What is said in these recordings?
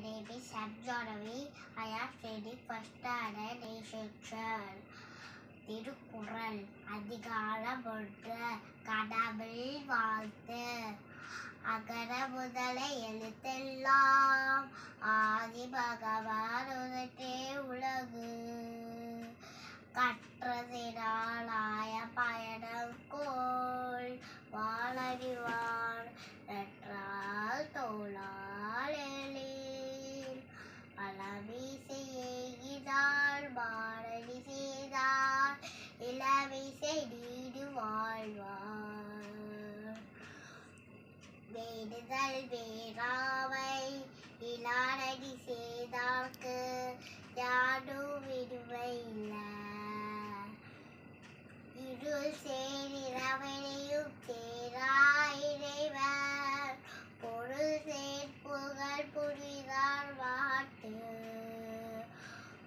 baby is Sam Jonavi. I am studying first standard A section. Thirukkural அதிகால ஒன்று கடவுள் வாழ்த்து அகர முதல எழுத்தெல்லாம் ஆதி பகவான் உதட்டே உலகு கற்றதினால் ஆய பயணம் கோள் வாழறிவான் வாழ்வார் வேண்டுதல் வேறாவை இலாரடி செய்தார்க்கு யாரும் விடுவை இல்லை இருள் சேரிரவனையும் சேரா இறைவர் பொருள் சேர்ப்புகள் புரிதார் வாட்டு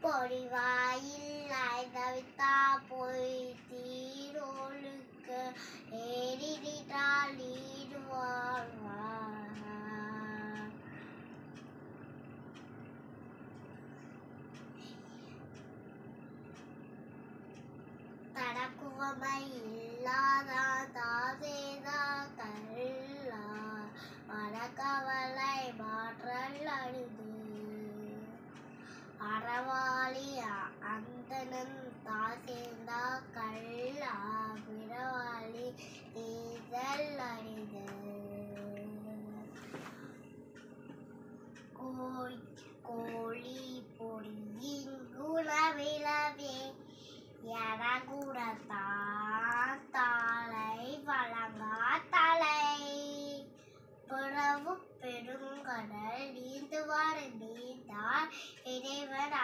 பொறிவாயில் தவித்தா போய் குவமை இல்லாதா தாசேதா கல்லா மனக்கவலை மாற்றல் அழுது அறவாளி அந்தனன் தாசேந்தா கல்லா. பிறவா கடல் நீந்துவார் நீந்தார் இறைவன்